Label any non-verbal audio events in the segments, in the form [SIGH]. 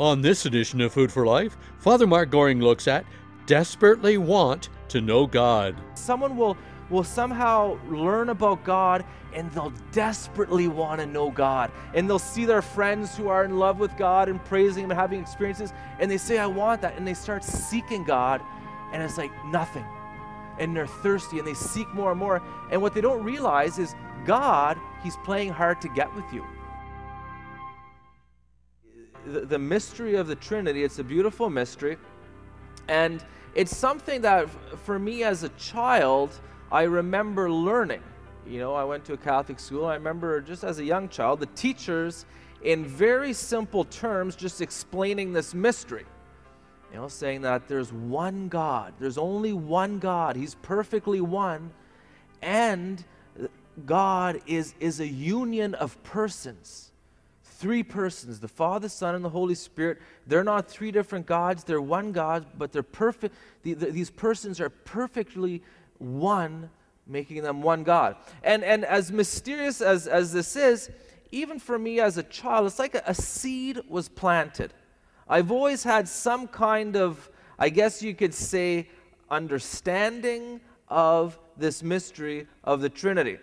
On this edition of Food for Life, Father Mark Goring looks at desperately want to know God. Someone will will somehow learn about God and they'll desperately want to know God. And they'll see their friends who are in love with God and praising Him and having experiences, and they say, I want that. And they start seeking God, and it's like nothing. And they're thirsty and they seek more and more. And what they don't realize is God, He's playing hard to get with you. The, mystery of the Trinity, it's a beautiful mystery. And it's something that, for me as a child, I remember learning. You know, I went to a Catholic school. I remember just as a young child, the teachers, in very simple terms, just explaining this mystery. You know, saying that there's one God, there's only one God, He's perfectly one, and uh, God is, is a union of persons. Three persons, the Father, Son, and the Holy Spirit. They're not three different gods, they're one God, but they're perfect. The, the, these persons are perfectly one, making them one God. And, and as mysterious as, as this is, even for me as a child, it's like a, a seed was planted. I've always had some kind of, I guess you could say, understanding of this mystery of the Trinity.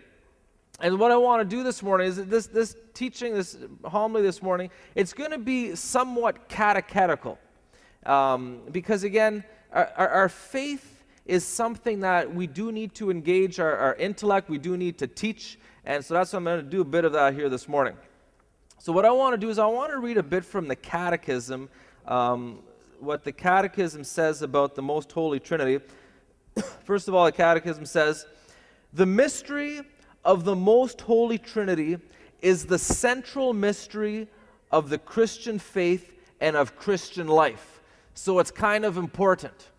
And what I want to do this morning is this, this teaching, this homily this morning, it's going to be somewhat catechetical. Um, because again, our, our, faith is something that we do need to engage our, our intellect, we do need to teach, and so that's what I'm going to do a bit of that here this morning. So, what I want to do is I want to read a bit from the Catechism, um, what the Catechism says about the Most Holy Trinity. [COUGHS] First of all, the Catechism says, The mystery of the Most Holy Trinity is the central mystery of the Christian faith and of Christian life. So, it's kind of important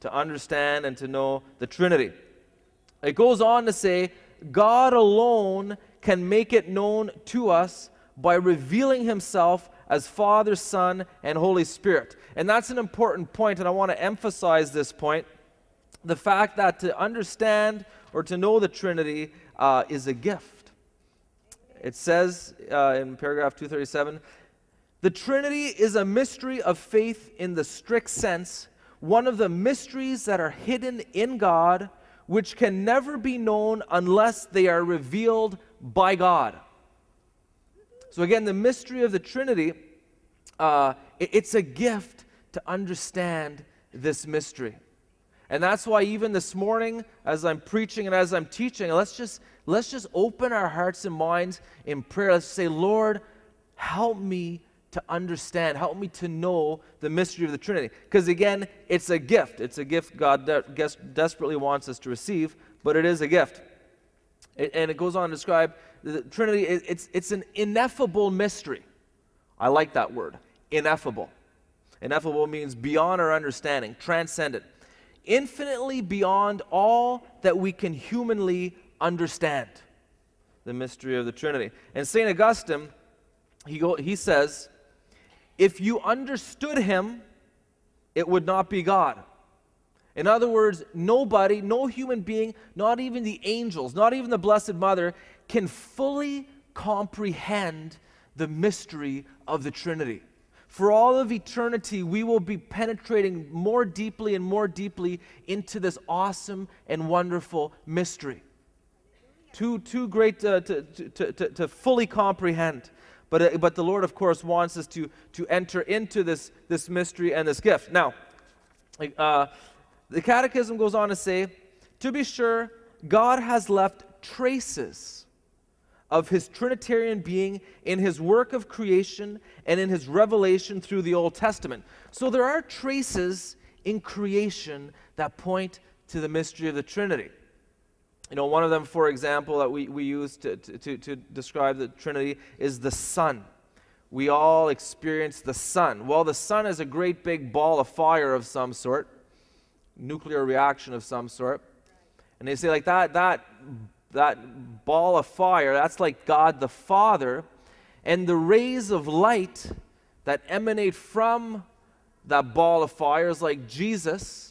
to understand and to know the Trinity. It goes on to say, God alone can make it known to us by revealing himself as Father, Son, and Holy Spirit. And that's an important point, and I want to emphasize this point the fact that to understand or to know the Trinity uh, is a gift. It says uh, in paragraph 237 the Trinity is a mystery of faith in the strict sense one of the mysteries that are hidden in God, which can never be known unless they are revealed by God. So, again, the mystery of the Trinity, uh, it, it's a gift to understand this mystery. And that's why even this morning, as I'm preaching and as I'm teaching, let's just let's just open our hearts and minds in prayer. Let's say, Lord, help me to understand, help me to know the mystery of the Trinity. Because again, it's a gift. It's a gift God de- desperately wants us to receive, but it is a gift. It, and it goes on to describe the Trinity, it, it's, it's an ineffable mystery. I like that word, ineffable. Ineffable means beyond our understanding, transcendent, infinitely beyond all that we can humanly understand. The mystery of the Trinity. And St. Augustine, he, go, he says, if you understood him, it would not be God. In other words, nobody, no human being, not even the angels, not even the Blessed Mother, can fully comprehend the mystery of the Trinity. For all of eternity, we will be penetrating more deeply and more deeply into this awesome and wonderful mystery. Too, too great to, to, to, to, to fully comprehend. But, uh, but the Lord, of course, wants us to, to enter into this, this mystery and this gift. Now, uh, the Catechism goes on to say, to be sure, God has left traces of his Trinitarian being in his work of creation and in his revelation through the Old Testament. So there are traces in creation that point to the mystery of the Trinity. You know, one of them, for example, that we, we use to, to, to describe the Trinity is the sun. We all experience the sun. Well, the sun is a great big ball of fire of some sort, nuclear reaction of some sort. And they say, like, that, that, that ball of fire, that's like God the Father. And the rays of light that emanate from that ball of fire is like Jesus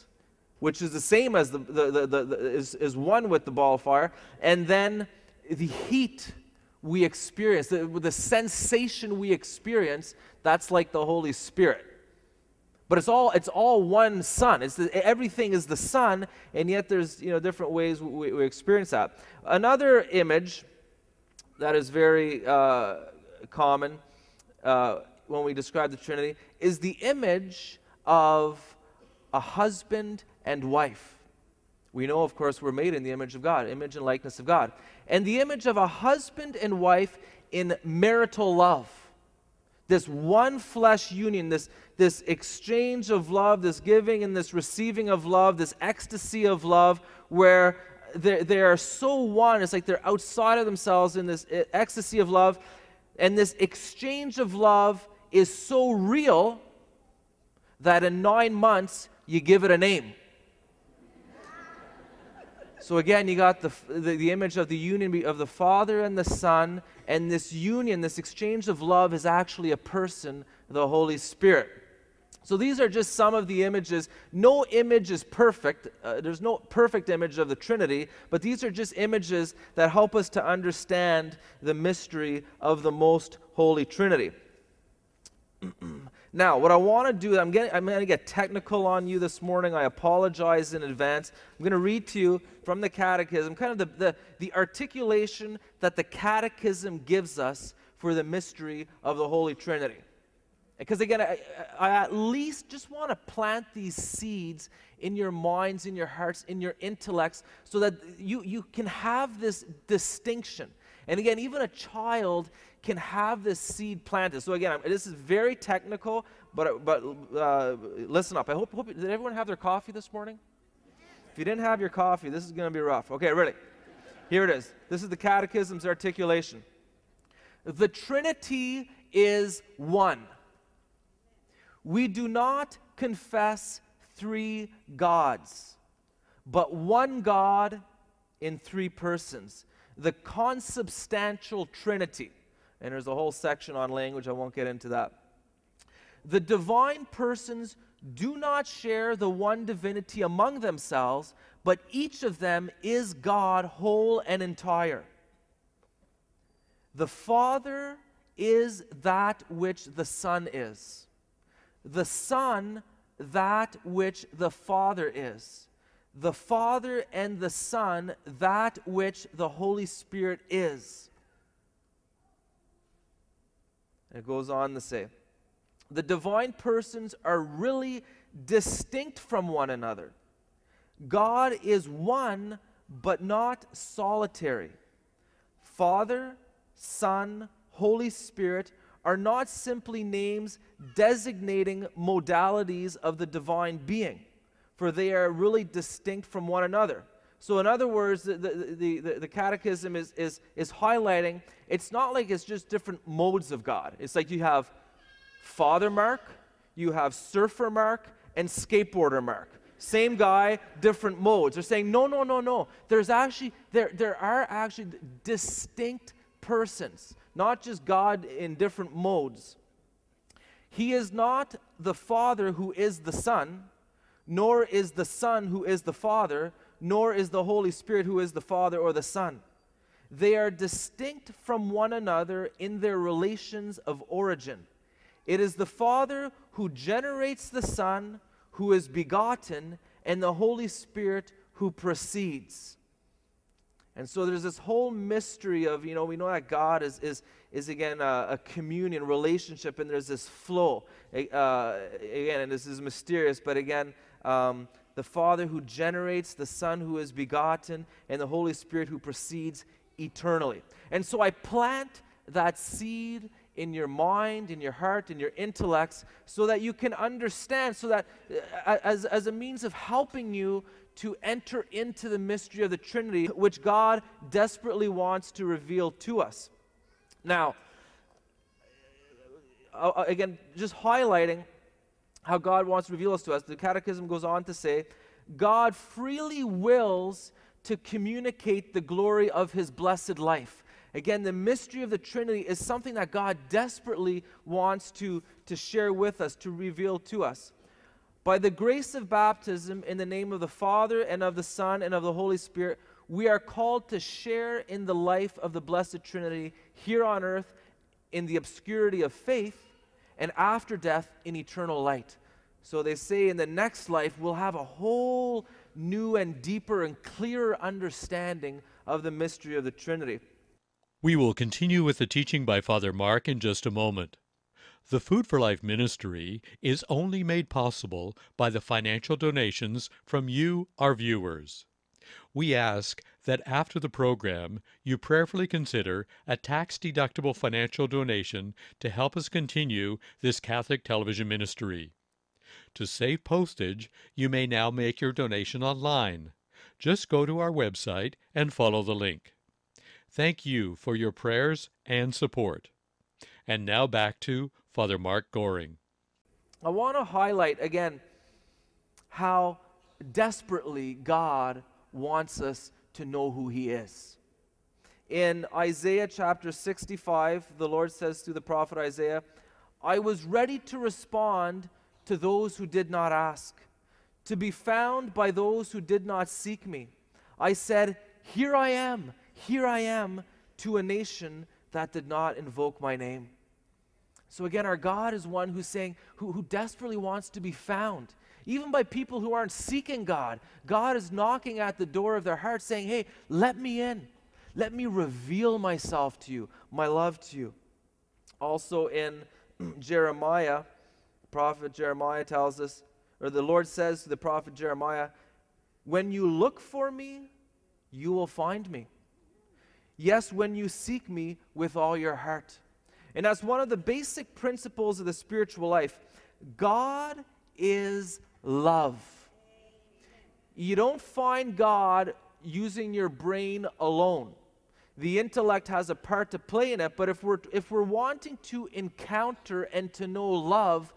which is the same as the, the, the, the, is, is one with the ball of fire, and then the heat we experience, the, the sensation we experience, that's like the Holy Spirit. But it's all, it's all one sun. It's the, everything is the sun, and yet there's you know, different ways we, we experience that. Another image that is very uh, common uh, when we describe the Trinity is the image of a husband and wife. We know, of course, we're made in the image of God, image and likeness of God. And the image of a husband and wife in marital love. This one flesh union, this, this exchange of love, this giving and this receiving of love, this ecstasy of love, where they, they are so one. It's like they're outside of themselves in this eh, ecstasy of love. And this exchange of love is so real that in nine months, you give it a name. So again, you got the, the, the, image of the union of the Father and the Son, and this union, this exchange of love, is actually a person, the Holy Spirit. So these are just some of the images. No image is perfect. Uh, there's no perfect image of the Trinity, but these are just images that help us to understand the mystery of the most holy Trinity. [CLEARS THROAT] now, what I want to do, I'm, getting, I'm going to get technical on you this morning. I apologize in advance. I'm going to read to you from the Catechism, kind of the, the, the articulation that the Catechism gives us for the mystery of the Holy Trinity. Because again, I, I, at least just want to plant these seeds in your minds, in your hearts, in your intellects, so that you, you can have this distinction. And again, even a child can have this seed planted. So again, this is very technical, but, but uh, listen up. I hope, hope, did everyone have their coffee this morning? If you didn't have your coffee, this is going to be rough. Okay, ready? Here it is. This is the Catechism's articulation. The Trinity is one. We do not confess three gods, but one God in three persons, the consubstantial Trinity. And there's a whole section on language, I won't get into that. The divine persons do not share the one divinity among themselves, but each of them is God whole and entire. The Father is that which the Son is the Son that which the Father is, the Father and the Son that which the Holy Spirit is. And it goes on to say, the divine persons are really distinct from one another. God is one, but not solitary. Father, Son, Holy Spirit are not simply names designating modalities of the divine being, for they are really distinct from one another. So, in other words, the, the, the, the, catechism is, is, is highlighting it's not like it's just different modes of God. It's like you have Father Mark, you have Surfer Mark, and Skateboarder Mark. Same guy, different modes. They're saying, no, no, no, no. There's actually, there, there are actually distinct persons not just God in different modes. He is not the Father who is the Son, nor is the Son who is the Father, nor is the Holy Spirit who is the Father or the Son. They are distinct from one another in their relations of origin. It is the Father who generates the Son, who is begotten, and the Holy Spirit who proceeds. And so there's this whole mystery of, you know, we know that God is, is, is again, a, a communion, relationship, and there's this flow. Uh, again, and this is mysterious, but again, um, the Father who generates, the Son who is begotten, and the Holy Spirit who proceeds eternally. And so I plant that seed in your mind, in your heart, in your intellects, so that you can understand, so that uh, as, as a means of helping you to enter into the mystery of the Trinity, which God desperately wants to reveal to us. Now, uh, uh, again, just highlighting how God wants to reveal us to us, the Catechism goes on to say, God freely wills to communicate the glory of his blessed life. Again, the mystery of the Trinity is something that God desperately wants to, to share with us, to reveal to us. By the grace of baptism, in the name of the Father, and of the Son, and of the Holy Spirit, we are called to share in the life of the Blessed Trinity here on earth in the obscurity of faith, and after death in eternal light. So they say in the next life, we'll have a whole new and deeper and clearer understanding of the mystery of the Trinity. We will continue with the teaching by Father Mark in just a moment. The Food for Life ministry is only made possible by the financial donations from you, our viewers. We ask that after the program you prayerfully consider a tax deductible financial donation to help us continue this Catholic television ministry. To save postage, you may now make your donation online. Just go to our website and follow the link. Thank you for your prayers and support. And now back to Father Mark Goring. I want to highlight again how desperately God wants us to know who He is. In Isaiah chapter 65, the Lord says through the prophet Isaiah, I was ready to respond to those who did not ask, to be found by those who did not seek me. I said, Here I am, here I am, to a nation that did not invoke my name. So again, our God is one who's saying, who, who desperately wants to be found even by people who aren't seeking God. God is knocking at the door of their heart saying, Hey, let me in. Let me reveal myself to you, my love to you. Also in [CLEARS THROAT] Jeremiah, prophet Jeremiah tells us, or the Lord says to the prophet Jeremiah, When you look for me, you will find me. Yes, when you seek me with all your heart. And as one of the basic principles of the spiritual life, God is love. You don't find God using your brain alone. The intellect has a part to play in it, but if we're, if we're wanting to encounter and to know love,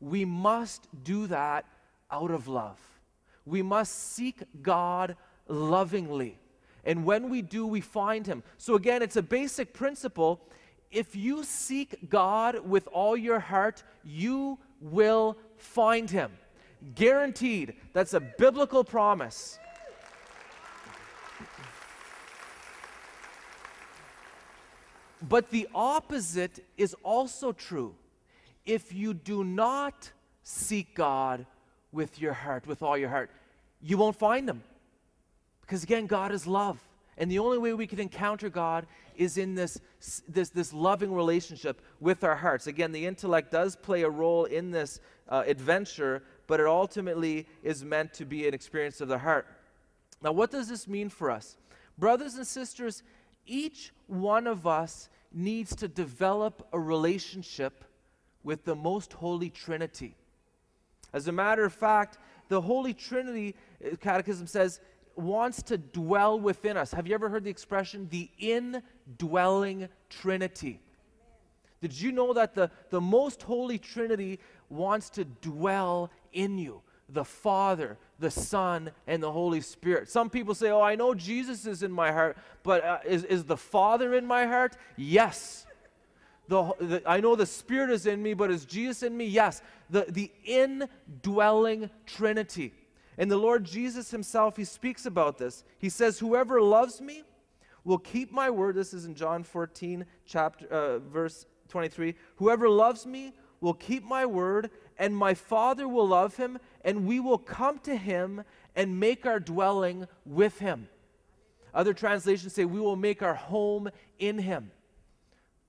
we must do that out of love. We must seek God lovingly. And when we do, we find Him. So, again, it's a basic principle. If you seek God with all your heart, you will find Him. Guaranteed. That's a biblical promise. But the opposite is also true. If you do not seek God with your heart, with all your heart, you won't find Him. Because again, God is love. And the only way we can encounter God is in this, this, this loving relationship with our hearts. Again, the intellect does play a role in this uh, adventure, but it ultimately is meant to be an experience of the heart. Now, what does this mean for us? Brothers and sisters, each one of us needs to develop a relationship with the most holy Trinity. As a matter of fact, the Holy Trinity, uh, Catechism says, wants to dwell within us. Have you ever heard the expression, the indwelling Trinity? Did you know that the, the most holy Trinity wants to dwell in you? The Father, the Son, and the Holy Spirit. Some people say, Oh, I know Jesus is in my heart, but uh, is, is the Father in my heart? Yes. The, the, I know the Spirit is in me, but is Jesus in me? Yes. The, the indwelling Trinity. And the Lord Jesus himself, he speaks about this. He says, Whoever loves me will keep my word. This is in John 14, chapter, uh, verse 23. Whoever loves me will keep my word, and my Father will love him, and we will come to him and make our dwelling with him. Other translations say, We will make our home in him.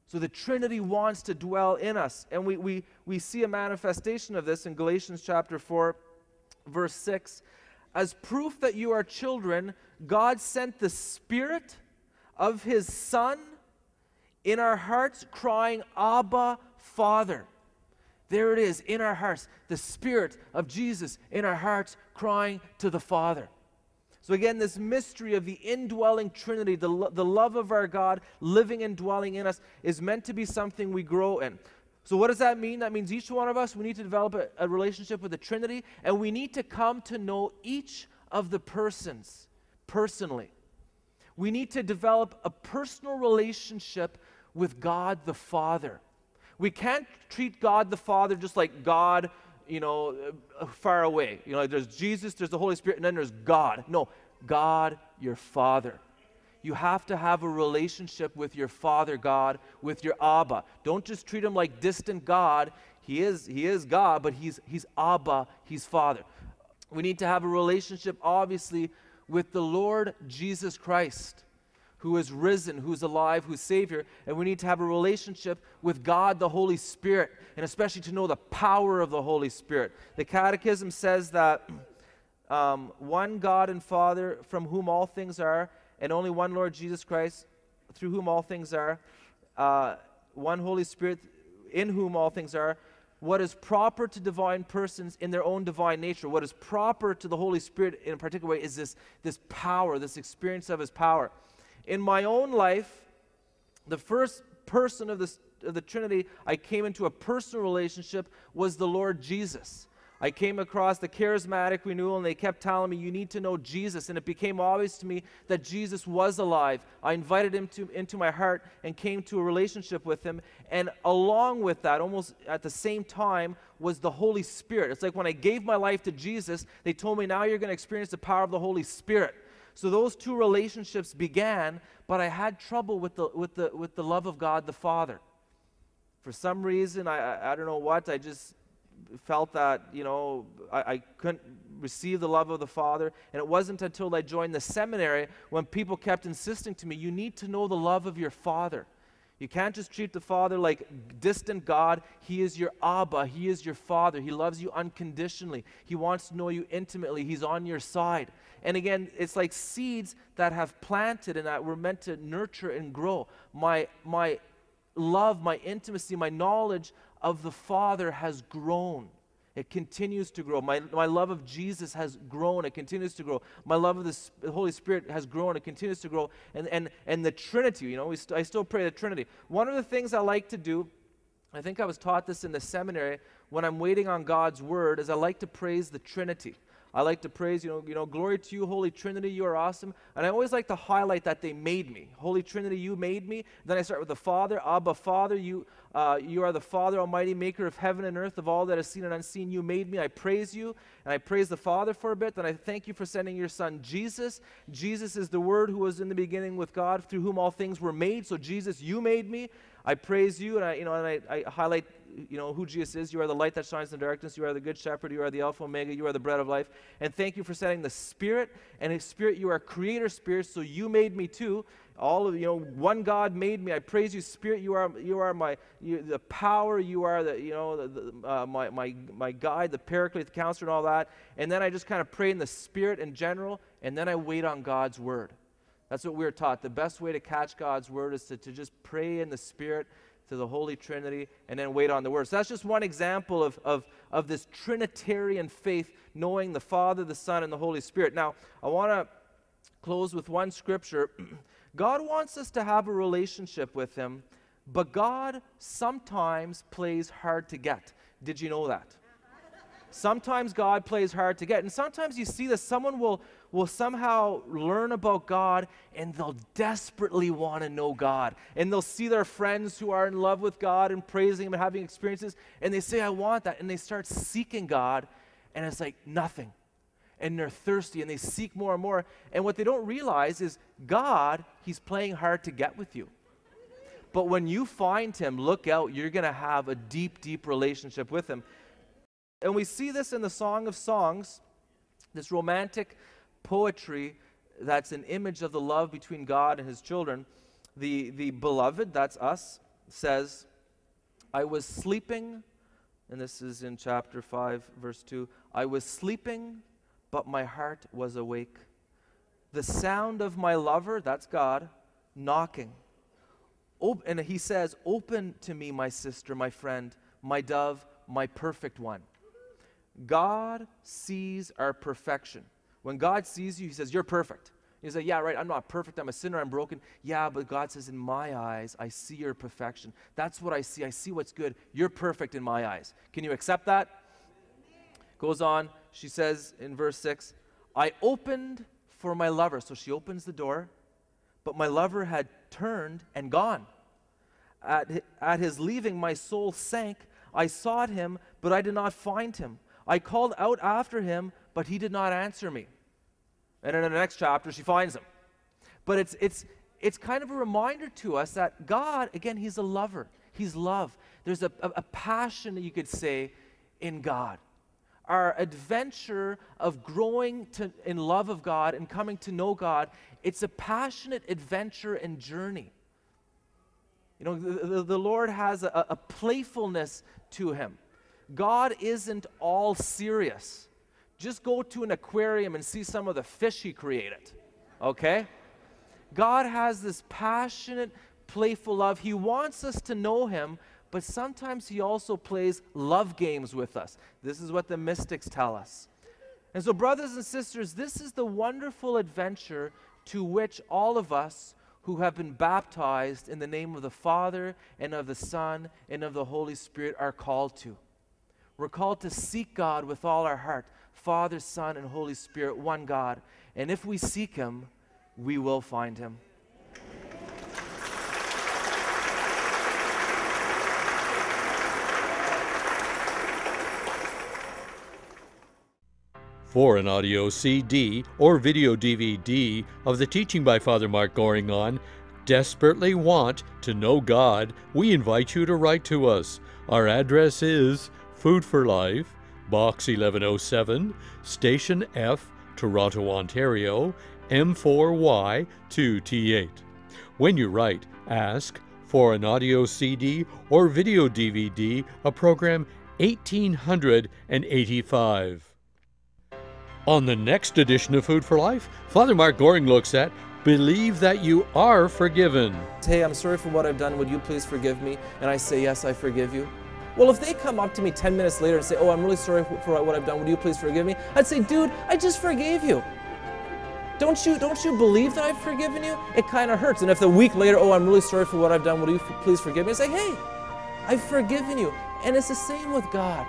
So the Trinity wants to dwell in us. And we, we, we see a manifestation of this in Galatians chapter 4, verse 6. As proof that you are children, God sent the Spirit of His Son in our hearts, crying, Abba, Father. There it is in our hearts, the Spirit of Jesus in our hearts, crying to the Father. So, again, this mystery of the indwelling Trinity, the, lo- the love of our God living and dwelling in us, is meant to be something we grow in. So, what does that mean? That means each one of us, we need to develop a, a relationship with the Trinity, and we need to come to know each of the persons personally. We need to develop a personal relationship with God the Father. We can't treat God the Father just like God, you know, uh, far away. You know, there's Jesus, there's the Holy Spirit, and then there's God. No, God your Father. You have to have a relationship with your Father God, with your Abba. Don't just treat him like distant God. He is, he is God, but he's, he's Abba, he's Father. We need to have a relationship, obviously, with the Lord Jesus Christ, who is risen, who's alive, who's Savior. And we need to have a relationship with God, the Holy Spirit, and especially to know the power of the Holy Spirit. The Catechism says that um, one God and Father from whom all things are, and only one Lord Jesus Christ through whom all things are, uh, one Holy Spirit in whom all things are, what is proper to divine persons in their own divine nature, what is proper to the Holy Spirit in a particular way, is this, this power, this experience of His power. In my own life, the first person of, of the Trinity I came into a personal relationship was the Lord Jesus. I came across the charismatic renewal and they kept telling me, You need to know Jesus. And it became obvious to me that Jesus was alive. I invited him to, into my heart and came to a relationship with him. And along with that, almost at the same time, was the Holy Spirit. It's like when I gave my life to Jesus, they told me, Now you're going to experience the power of the Holy Spirit. So those two relationships began, but I had trouble with the, with the, with the love of God the Father. For some reason, I, I, I don't know what, I just felt that, you know, I, I, couldn't receive the love of the Father. And it wasn't until I joined the seminary when people kept insisting to me, you need to know the love of your Father. You can't just treat the Father like distant God. He is your Abba. He is your Father. He loves you unconditionally. He wants to know you intimately. He's on your side. And again, it's like seeds that have planted and that we're meant to nurture and grow. My, my love, my intimacy, my knowledge of the Father has grown. It continues to grow. My, my love of Jesus has grown. It continues to grow. My love of the Holy Spirit has grown. It continues to grow. And, and, and the Trinity, you know, st- I still pray the Trinity. One of the things I like to do, I think I was taught this in the seminary, when I'm waiting on God's word, is I like to praise the Trinity. I like to praise, you know, you know, glory to you, Holy Trinity, you are awesome. And I always like to highlight that they made me. Holy Trinity, you made me. Then I start with the Father, Abba, Father, you, uh, you are the Father, Almighty, Maker of heaven and earth, of all that is seen and unseen. You made me. I praise you, and I praise the Father for a bit. Then I thank you for sending your Son, Jesus. Jesus is the Word who was in the beginning with God, through whom all things were made. So Jesus, you made me. I praise you, and I, you know, and I, I highlight you know who Jesus is. You are the light that shines in darkness. You are the good shepherd. You are the Alpha Omega. You are the bread of life. And thank you for sending the Spirit. And His Spirit, you are creator spirit, so you made me too. All of you know, one God made me. I praise you, Spirit. You are you are my you, the power. You are the you know the, the, uh, my my my guide, the Paraclete, the Counselor, and all that. And then I just kind of pray in the Spirit in general, and then I wait on God's word. That's what we're taught. The best way to catch God's word is to, to just pray in the Spirit to the Holy Trinity and then wait on the Word. So that's just one example of, of, of this Trinitarian faith, knowing the Father, the Son, and the Holy Spirit. Now, I want to close with one scripture. [CLEARS THROAT] God wants us to have a relationship with Him, but God sometimes plays hard to get. Did you know that? Sometimes God plays hard to get. And sometimes you see that someone will, will somehow learn about God and they'll desperately want to know God. And they'll see their friends who are in love with God and praising Him and having experiences, and they say, I want that. And they start seeking God, and it's like nothing. And they're thirsty and they seek more and more. And what they don't realize is God, He's playing hard to get with you. But when you find Him, look out, you're going to have a deep, deep relationship with Him. And we see this in the Song of Songs, this romantic poetry that's an image of the love between God and his children. The, the beloved, that's us, says, I was sleeping, and this is in chapter 5, verse 2 I was sleeping, but my heart was awake. The sound of my lover, that's God, knocking. Op- and he says, Open to me, my sister, my friend, my dove, my perfect one. God sees our perfection. When God sees you, He says, You're perfect. You say, Yeah, right, I'm not perfect. I'm a sinner. I'm broken. Yeah, but God says, In my eyes, I see your perfection. That's what I see. I see what's good. You're perfect in my eyes. Can you accept that? Goes on. She says in verse 6 I opened for my lover. So she opens the door, but my lover had turned and gone. At, at his leaving, my soul sank. I sought him, but I did not find him. I called out after him, but he did not answer me. And in the next chapter, she finds him. But it's, it's, it's kind of a reminder to us that God, again, He's a lover. He's love. There's a, a, a passion, that you could say, in God. Our adventure of growing to, in love of God and coming to know God, it's a passionate adventure and journey. You know, the, the, Lord has a, a playfulness to Him. God isn't all serious. Just go to an aquarium and see some of the fish He created, okay? God has this passionate, playful love. He wants us to know Him, but sometimes He also plays love games with us. This is what the mystics tell us. And so, brothers and sisters, this is the wonderful adventure to which all of us who have been baptized in the name of the Father and of the Son and of the Holy Spirit are called to. We're called to seek God with all our heart Father, Son, and Holy Spirit, one God. And if we seek Him, we will find Him. For an audio CD or video DVD of the teaching by Father Mark Goring on Desperately Want to Know God, we invite you to write to us. Our address is Food for Life, Box 1107, Station F, Toronto, Ontario, M4Y2T8. When you write, ask for an audio CD or video DVD a program 1885. On the next edition of Food for Life, Father Mark Goring looks at Believe that you are forgiven. Hey, I'm sorry for what I've done. Would you please forgive me? And I say, Yes, I forgive you. Well, if they come up to me 10 minutes later and say, Oh, I'm really sorry for what I've done. Would you please forgive me? I'd say, Dude, I just forgave you. Don't you, don't you believe that I've forgiven you? It kind of hurts. And if the week later, Oh, I'm really sorry for what I've done. Would you please forgive me? I say, Hey, I've forgiven you. And it's the same with God.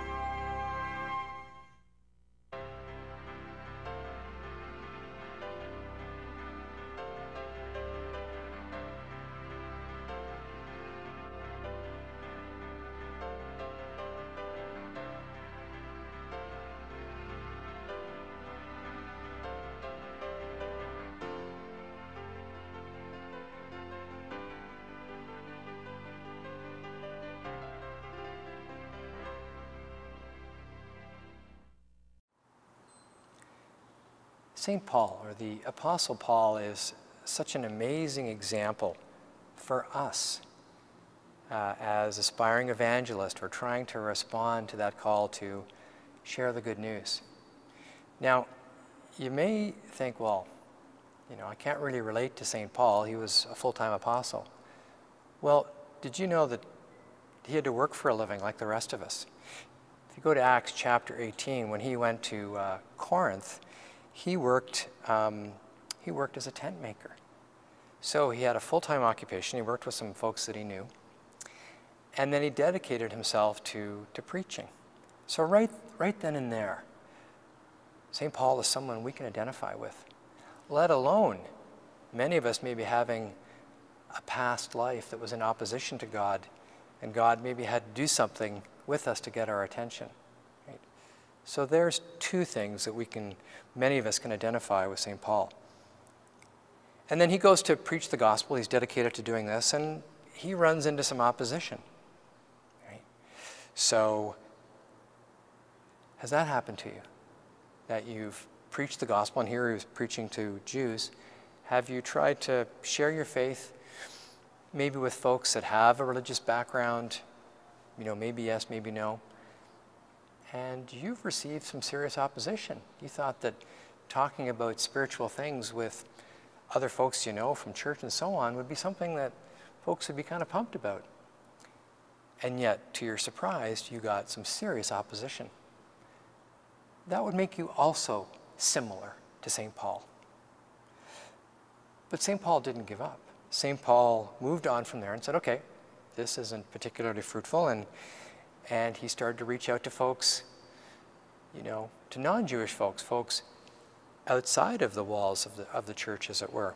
St. Paul, or the Apostle Paul, is such an amazing example for us uh, as aspiring evangelists or trying to respond to that call to share the good news. Now, you may think, well, you know, I can't really relate to St. Paul. He was a full time apostle. Well, did you know that he had to work for a living like the rest of us? If you go to Acts chapter 18, when he went to uh, Corinth, he worked, um, he worked as a tent maker. So he had a full-time occupation. He worked with some folks that he knew. And then he dedicated himself to, to preaching. So right, right then and there, St. Paul is someone we can identify with, let alone many of us may be having a past life that was in opposition to God, and God maybe had to do something with us to get our attention. So there's two things that we can, many of us can identify with St. Paul. And then he goes to preach the gospel. He's dedicated to doing this, and he runs into some opposition. Right? So, has that happened to you? That you've preached the gospel, and here he was preaching to Jews. Have you tried to share your faith, maybe with folks that have a religious background? You know, maybe yes, maybe no and you've received some serious opposition. You thought that talking about spiritual things with other folks you know from church and so on would be something that folks would be kind of pumped about. And yet, to your surprise, you got some serious opposition. That would make you also similar to St. Paul. But St. Paul didn't give up. St. Paul moved on from there and said, okay, this isn't particularly fruitful, and and he started to reach out to folks, you know, to non-Jewish folks, folks outside of the walls of the, of the church, as it were.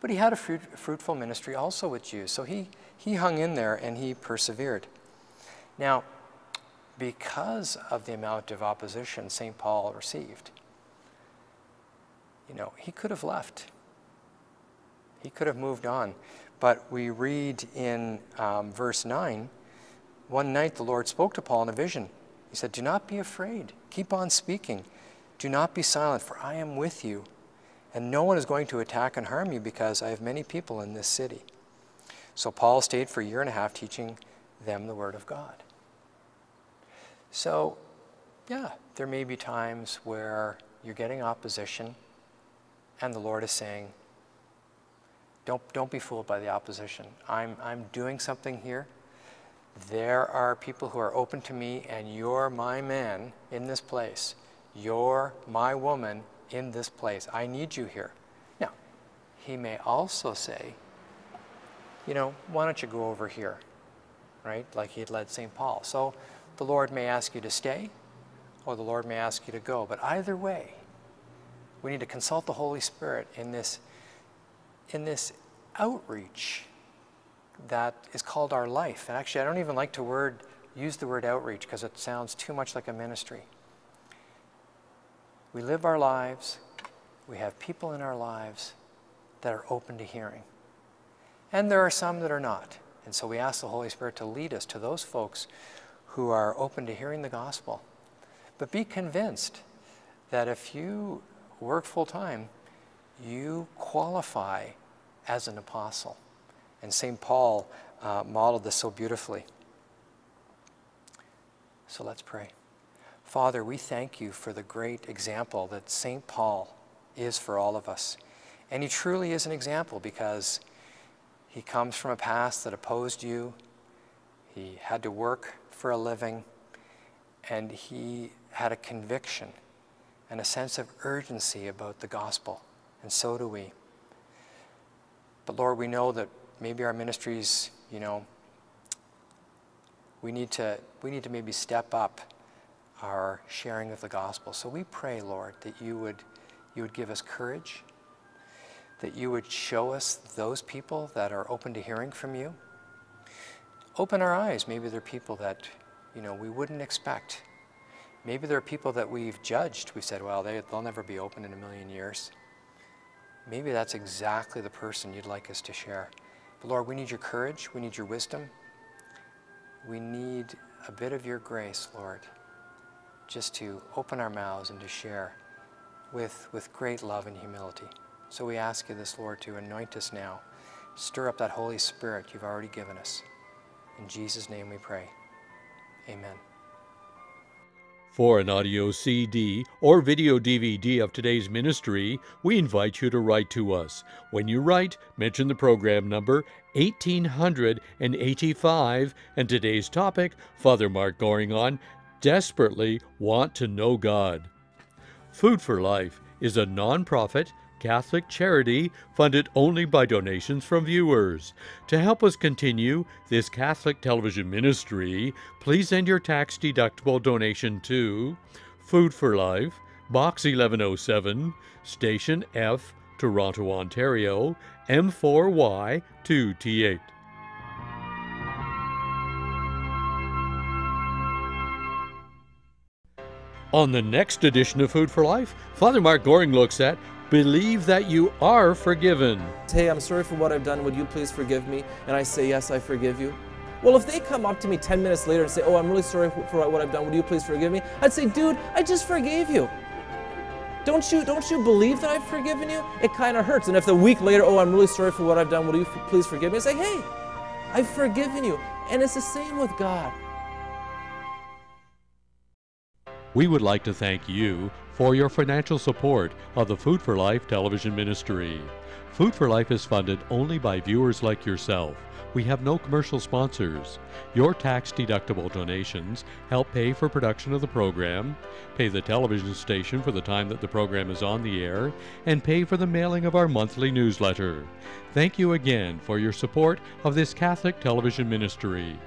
But he had a fruit, fruitful ministry also with Jews, so he, he hung in there and he persevered. Now, because of the amount of opposition St. Paul received, you know, he could have left. He could have moved on. But we read in um, verse 9 one night the Lord spoke to Paul in a vision. He said, Do not be afraid. Keep on speaking. Do not be silent, for I am with you. And no one is going to attack and harm you because I have many people in this city. So Paul stayed for a year and a half teaching them the Word of God. So, yeah, there may be times where you're getting opposition and the Lord is saying, don't, don't be fooled by the opposition. I'm, I'm doing something here. There are people who are open to me, and you're my man in this place. You're my woman in this place. I need you here. Now, he may also say, you know, why don't you go over here? Right? Like he had led St. Paul. So the Lord may ask you to stay, or the Lord may ask you to go. But either way, we need to consult the Holy Spirit in this in this outreach that is called our life. And actually, I don't even like to word, use the word outreach because it sounds too much like a ministry. We live our lives, we have people in our lives that are open to hearing. And there are some that are not. And so we ask the Holy Spirit to lead us to those folks who are open to hearing the gospel. But be convinced that if you work full time, you qualify as an apostle. And St. Paul uh, modeled this so beautifully. So let's pray. Father, we thank you for the great example that St. Paul is for all of us. And he truly is an example because he comes from a past that opposed you. He had to work for a living, and he had a conviction and a sense of urgency about the gospel. And so do we. But Lord, we know that maybe our ministries, you know, we need to we need to maybe step up our sharing of the gospel. So we pray, Lord, that you would you would give us courage, that you would show us those people that are open to hearing from you. Open our eyes. Maybe they're people that, you know, we wouldn't expect. Maybe there are people that we've judged. We said, well, they, they'll never be open in a million years maybe that's exactly the person you'd like us to share. But Lord, we need your courage. We need your wisdom. We need a bit of your grace, Lord, just to open our mouths and to share with, with great love and humility. So we ask you this, Lord, to anoint us now. Stir up that Holy Spirit you've already given us. In Jesus' name we pray. Amen. For an audio CD or video DVD of today's ministry, we invite you to write to us. When you write, mention the program number 1885 and today's topic, Father Mark Goring on Desperately Want to Know God. Food for Life is a non-profit Catholic charity funded only by donations from viewers. To help us continue this Catholic television ministry, please send your tax deductible donation to Food for Life, Box 1107, Station F, Toronto, Ontario, M4Y2T8. On the next edition of Food for Life, Father Mark Goring looks at Believe that you are forgiven. Hey, I'm sorry for what I've done. Would you please forgive me? And I say, Yes, I forgive you. Well, if they come up to me 10 minutes later and say, Oh, I'm really sorry for what I've done. Would you please forgive me? I'd say, Dude, I just forgave you. Don't you, don't you believe that I've forgiven you? It kind of hurts. And if a week later, Oh, I'm really sorry for what I've done. Would you please forgive me? I say, Hey, I've forgiven you. And it's the same with God. We would like to thank you for your financial support of the Food for Life television ministry. Food for Life is funded only by viewers like yourself. We have no commercial sponsors. Your tax deductible donations help pay for production of the program, pay the television station for the time that the program is on the air, and pay for the mailing of our monthly newsletter. Thank you again for your support of this Catholic television ministry.